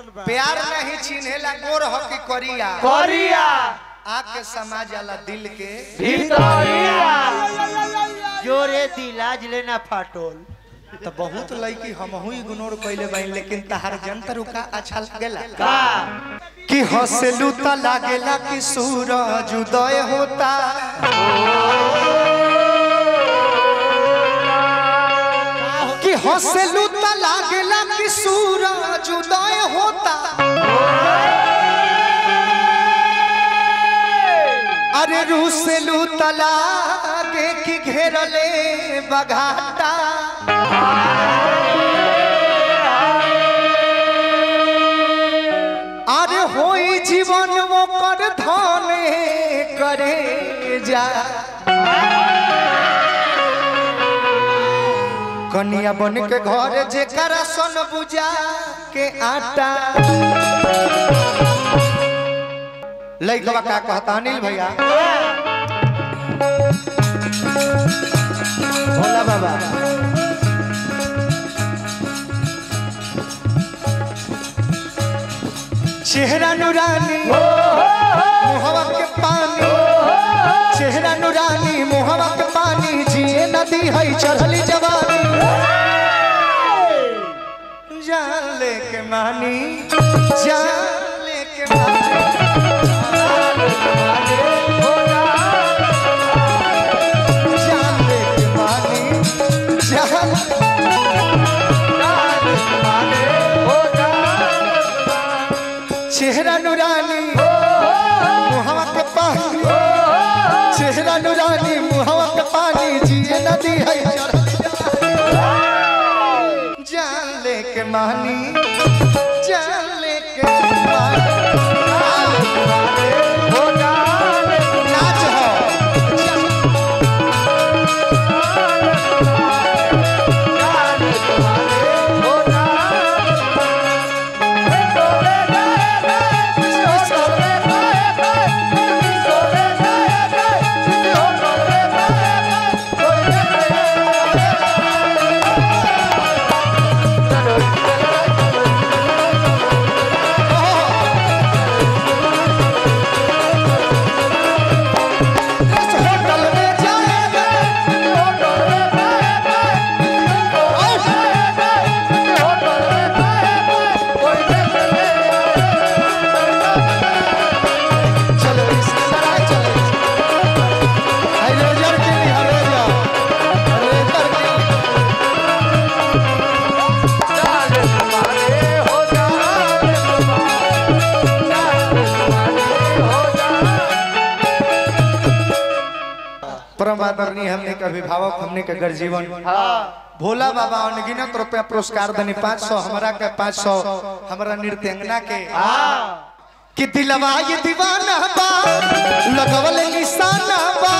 प्यार नहीं चिन्हेला गोर हो कि करिया। करिया। आके समा जाला दिल के भितरिया। जोरे दिलाज लेना फाटोल। तो बहुत लड़की हमहू इग्नोर कइले बाइन लेकिन तहार जंतर का अच्छा लागेला का? कि हंसलू त लागेला कि सूरज उदय होता। कि हंसलू त लागेला अरे रूसलू त लागे कि घेरले बघाटा अरे होई जीवन वो कर धने करे जा कनिया बन के घर जेकरा सन बुझा के आटा लइकवा का कहता, अनिल भैया? भोला बाबा। चेहरा नुरानी मुहवा के पानी। चेहरा नुरानी मुहवा के पानी, जिए नदी है चढ़ली जवानी। जान लेके मानी, जान चेहरा नुरानी मुहवा पानी जिए नदी है। जान लेके मानी। आदरणीय हमने के अभिभावक हमने के गर्जीवन भोला बाबा अनगिनत रुपया पुरस्कार दनी पाँच सौ हमारा के पाँच सौ हमारा नृत्यंगना के। कि दिलवा ये दीवाना बा लगवल निशाना बा।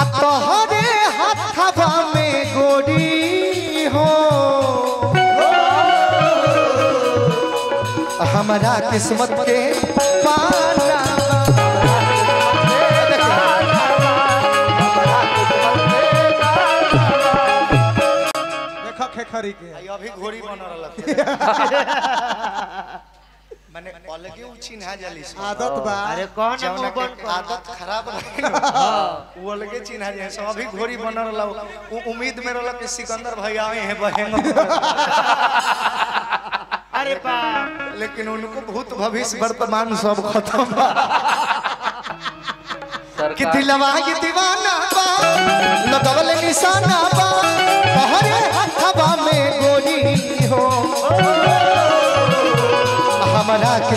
आ तोहरे हाथवा में गोरी हो। हमारा किस्मत के पाना खेखरी के आई अभी घोड़ी बन रहल माने अलगे उ चिन्हा जाली से। आदत बा। अरे कौन जौना के बन आदत खराब रहे वो अलगे चिन्हा जाए सब अभी घोड़ी बन रहल उ उम्मीद में रहल कि सिकंदर भैया आए हैं बहेंगे। अरे बाप लेकिन उनको भूत भविष्य वर्तमान सब खत्म बा। कि दिलवा ये दीवाना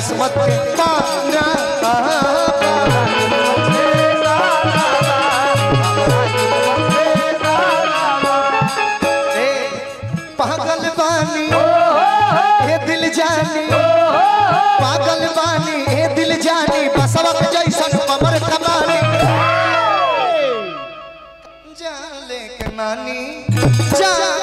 किस्मत के पागल बानी ए दिल जानी। पागल बानी ए दिल जानी बसवक जैसन कमर कमानी। जान लेके मानी जान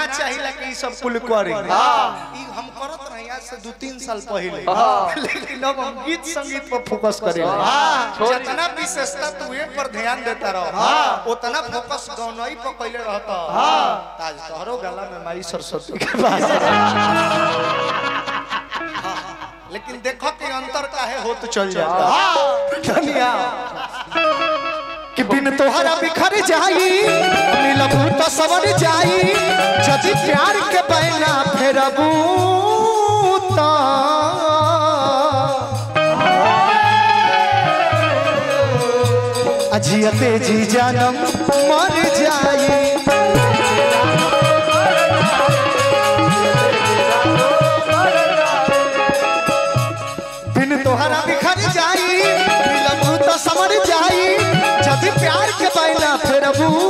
सब कुल करी ई हम करत रही आज से दो तीन साल पहले। लेकिन अब हम गीत संगीत पर फोकस करें जितना विशेषता तू एक पर ध्यान देता रहो। उतना फोकस गौनई पर कैले रहता। ताज तोहरो गला में माई सरस्वती के पास लेकिन देखो कि अंतर काहे हो तो चल जाता। धनिया कि बिन तोहरा बिखर जाई। सवर जाई, जदि प्यार के बैना फेरबू अजियते जी जानम मर जाई। बिन तोहरा बिखर जाई मिलबू तो समर जाई, जदि प्यार के बैना फेरबू